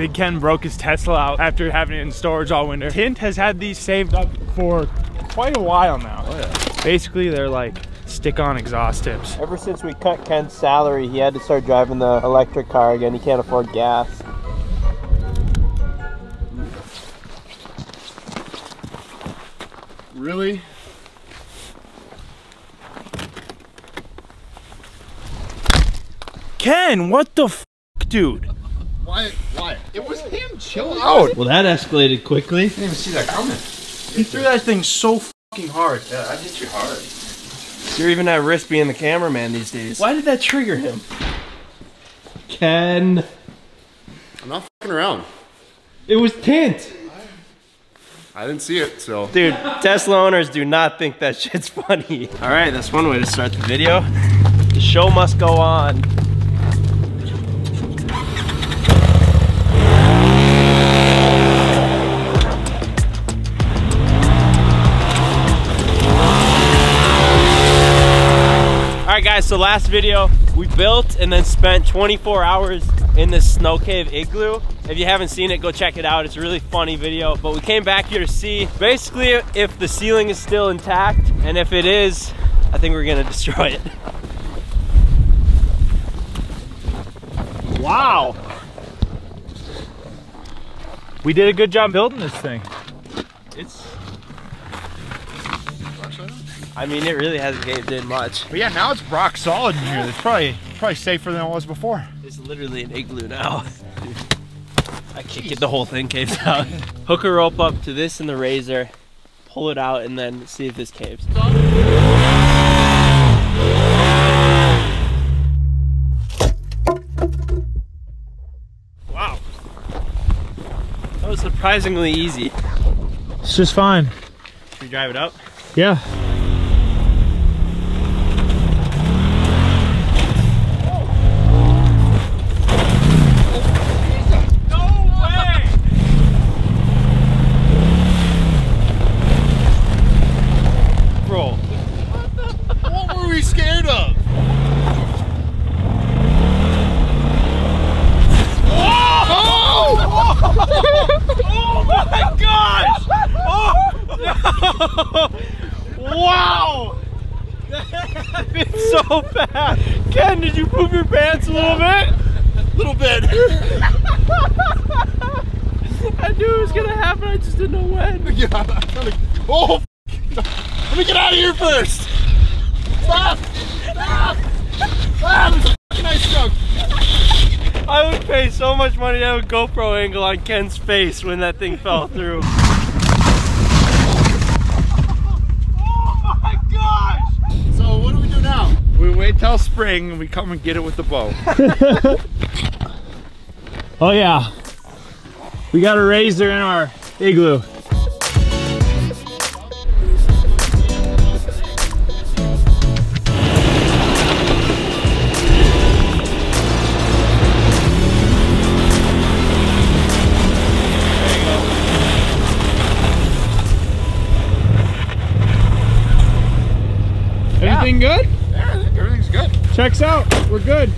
Big Ken broke his Tesla out after having it in storage all winter. Tint has had these saved up for quite a while now. Oh, yeah. Basically, they're like stick-on exhaust tips. Ever since we cut Ken's salary, he had to start driving the electric car again. He can't afford gas. Really? Ken, what the f dude? Why? Why? It was him. Chill out. Oh, well, that escalated quickly. I didn't even see that coming. He threw that thing so fucking hard. Yeah, I hit you hard. You're even at risk being the cameraman these days. Why did that trigger him? Ken. I'm not fucking around. It was tint. I didn't see it, so. Dude, Tesla owners do not think that shit's funny. All right, that's one way to start the video. The show must go on. All right guys, so last video, we built and then spent 24 hours in this snow cave igloo. If you haven't seen it, go check it out. It's a really funny video, but we came back here to see basically if the ceiling is still intact, and if it is, I think we're gonna destroy it. Wow. We did a good job building this thing. It's, I mean, it really hasn't caved in much. But yeah, now it's rock solid in here. It's probably probably safer than it was before. It's literally an igloo now. I can't get the whole thing caved out. Hook a rope up to this and the RZR, pull it out, and then see if this caves. Wow. That was surprisingly easy. It's just fine. Should we drive it up? Yeah. Roll. What were we scared of? Oh my gosh! Oh Wow! It's so fast. Did you poop your pants a little bit? A little bit. I knew it was gonna happen, I just didn't know when. yeah, I'm gonna- oh, f- let me get out of here first. Stop! Stop! Ah, there's a fucking ice chunk. I would pay so much money to have a GoPro angle on Ken's face when that thing fell through. Oh my gosh! So what do we do now? We wait till spring and we come and get it with the boat. oh yeah. We got a RZR in our igloo. Everything good? Yeah, I think everything's good. Checks out. We're good.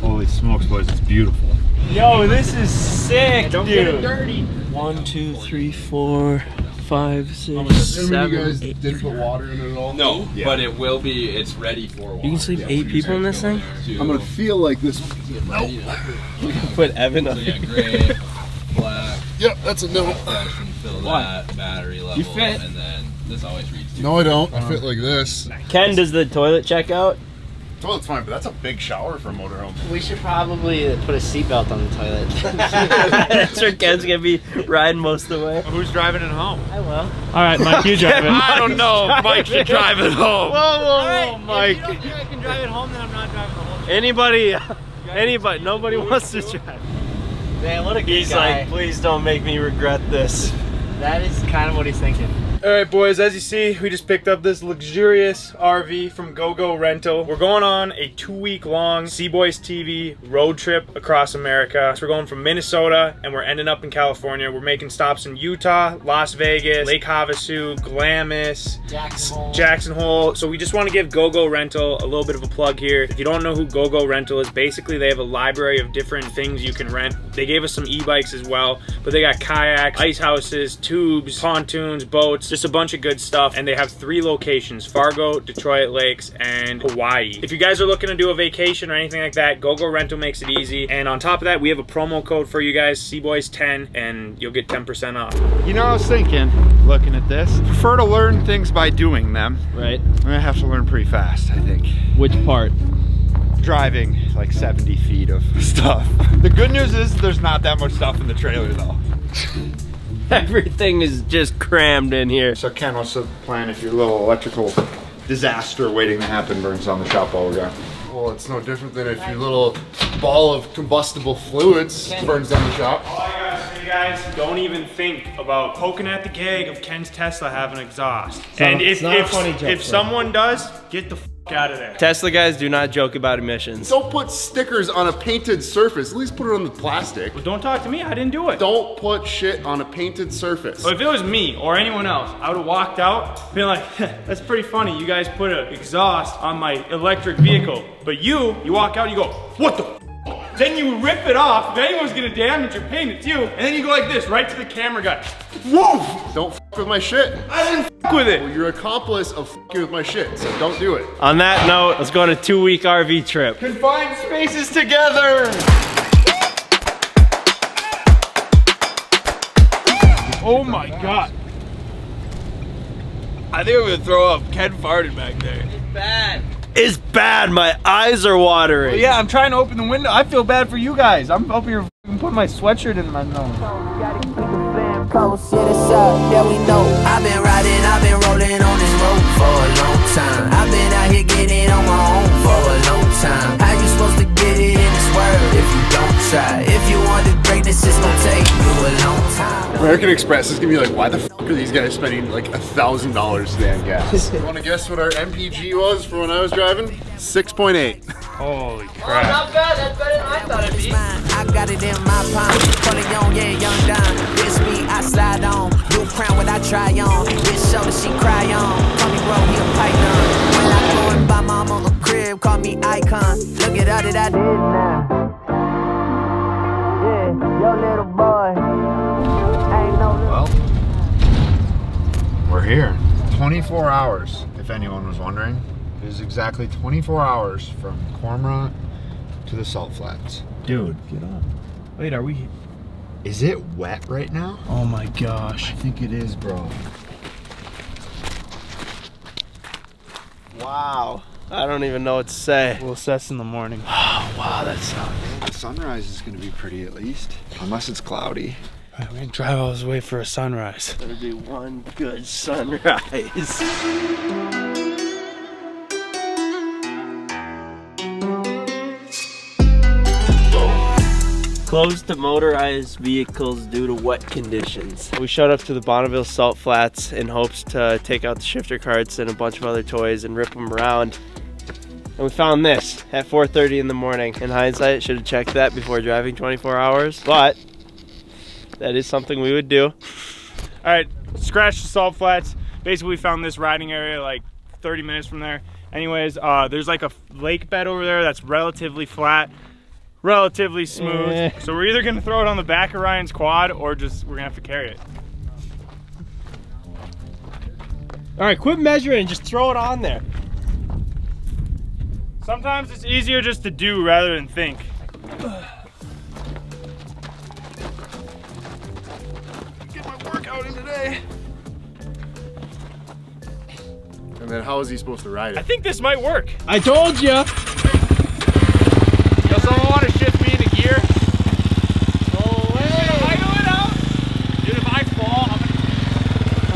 Holy smokes, boys, it's beautiful. Yo, this is sick, Don't dude. get it dirty. One, two, three, four, five, six, Remember seven, you guys eight. didn't put water in it at all? No, but it will be. It's ready for. You can sleep eight people in this thing? I'm gonna feel like this. Nope. Put Evan So up. yeah, gray, black, Yep, that's a no. fresh, fill that battery level, You fit. and then this always reads. No, I don't. I uh-huh. fit like this. Ken, does the toilet check out? Toilet's fine, but that's a big shower for a motorhome. We should probably put a seatbelt on the toilet. That's where Ken's gonna be riding most of the way. Who's driving it home? I will. All right, Mike, you drive it. I don't know. Mike should drive it home. Whoa, whoa, whoa, Mike. If you don't think I can drive it home, then I'm not driving the whole trip. Anybody, anybody, nobody wants to drive. Man, what a good He's guy. like, please don't make me regret this. that is kind of what he's thinking. All right, boys, as you see, we just picked up this luxurious RV from GoGo Rental. We're going on a two week long Cboys TV road trip across America. So we're going from Minnesota and we're ending up in California. We're making stops in Utah, Las Vegas, Lake Havasu, Glamis, Jackson Hole. Jackson Hole. So we just want to give GoGo Rental a little bit of a plug here. If you don't know who GoGo Rental is, basically they have a library of different things you can rent. They gave us some e-bikes as well, but they got kayaks, ice houses, tubes, pontoons, boats, just a bunch of good stuff. And they have three locations, Fargo, Detroit Lakes, and Hawaii. If you guys are looking to do a vacation or anything like that, GoGo Rental makes it easy. And on top of that, we have a promo code for you guys, Cboys10, and you'll get 10% off. You know, I was thinking, looking at this, prefer to learn things by doing them. Right. I'm gonna have to learn pretty fast, I think. Which part? Driving like 70 feet of stuff. The good news is there's not that much stuff in the trailer though. Everything is just crammed in here. So Ken, what's the plan if your little electrical disaster waiting to happen burns down the shop while we're gone? Well, it's no different than if your little ball of combustible fluids burns down the shop. All I gotta say, guys, don't even think about poking at the gag of Ken's Tesla having exhaust. and if, not a if, funny joke, if someone does, get the f out of there. Tesla guys do not joke about emissions. Don't put stickers on a painted surface. At least put it on the plastic. Well, don't talk to me, I didn't do it. Don't put shit on a painted surface. But if it was me or anyone else, I would have walked out, been like, that's pretty funny. You guys put an exhaust on my electric vehicle. But you, you walk out, you go, what the f-? Then you rip it off. If anyone's gonna damage your paint, it's you. And then you go like this, right to the camera guy. Whoa! Don't f with my shit. I didn't f with it. Well, you're accomplice of fing with my shit, so don't do it. On that note, let's go on a two week RV trip. Confined spaces together! Oh my god. I think I'm gonna throw up. Ken farted back there. It's bad. My eyes are watering. Yeah, I'm trying to open the window. I feel bad for you guys. I'm up here f***ing putting my sweatshirt in my nose. Coast, yeah, that's up, yeah, we know. I've been riding, I've been rolling on this road for a long time. I've been out here getting on my own for a long time. How American Express is gonna be like, why the fuck are these guys spending like a thousand dollars today on gas? you wanna guess what our MPG was for when I was driving? 6.8. Holy crap. Not bad, that's better than I thought it'd be. I got it in my palm. Calling young, yeah, young Don. This beat I slide on. New crown what I try on. This shoulder she cry on. Call me bro, he a python. When I go and buy mama a crib, call me icon. Look at all that I did now. Here. 24 hours, if anyone was wondering. It is exactly 24 hours from Cormorant to the Salt Flats. Dude, get up. Wait, are we? Is it wet right now? Oh my gosh. I think it is, bro. Wow. I don't even know what to say. We'll assess in the morning. Oh, wow, that sucks. The sunrise is gonna be pretty at least. Unless it's cloudy. We're gonna drive all this way for a sunrise. There'll be one good sunrise. Closed to motorized vehicles due to wet conditions. We showed up to the Bonneville Salt Flats in hopes to take out the shifter carts and a bunch of other toys and rip them around. And we found this at 4.30 in the morning. In hindsight, should have checked that before driving 24 hours, but that is something we would do. All right, scratch the salt flats. Basically, we found this riding area like 30 minutes from there. Anyways, uh, there's like a lake bed over there that's relatively flat, relatively smooth. Eh. So we're either gonna throw it on the back of Ryan's quad or just we're gonna have to carry it. All right, quit measuring and just throw it on there. Sometimes it's easier just to do rather than think. My today. And then how is he supposed to ride it? I think this might work. I told you. Does someone want to shift me into gear? No way. Am I going out? Dude, if I fall, I'm gonna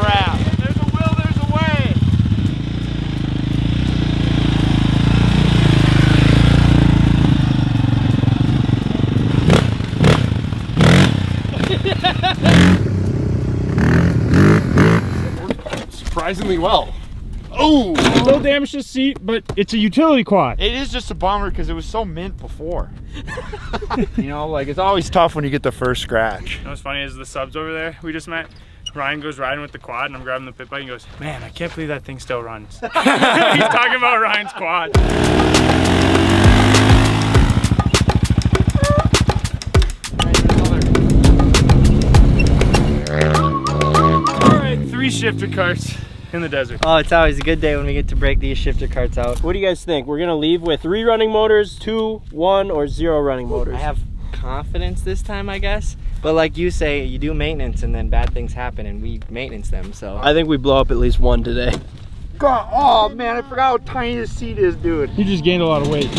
crap. There's a will, there's a way. Surprisingly well. Oh, A little damage to the seat, but it's a utility quad. It is just a bummer because it was so mint before. you know, like it's always tough when you get the first scratch. You know what's funny is the subs over there we just met. Ryan goes riding with the quad and I'm grabbing the pit bike and goes, Man, I can't believe that thing still runs. He's talking about Ryan's quad. Alright, three shifter carts in the desert. Oh, it's always a good day when we get to break these shifter carts out. What do you guys think? We're gonna leave with three running motors, two, one, or zero running motors? I have confidence this time, I guess. But like you say, you do maintenance and then bad things happen and we maintenance them, so. I think we blow up at least one today. God, oh man, I forgot how tiny this seat is, dude. You just gained a lot of weight.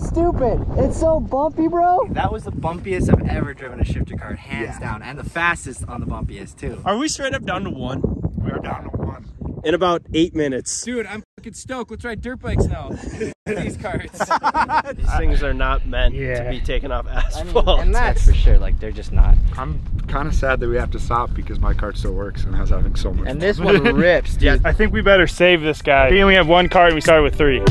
So stupid. It's so bumpy, bro. That was the bumpiest I've ever driven a shifter cart, hands down. And the fastest on the bumpiest, too. Are we straight up down to one? We're down to one. In about eight minutes. Dude, I'm fucking stoked. Let's ride dirt bikes now. These carts. These things are not meant to be taken off I asphalt. mean, and that's for sure. Like, they're just not. I'm kind of sad that we have to stop because my cart still works and I was having so much And fun. this one rips, dude. I think we better save this guy. We only have one cart and we started with three.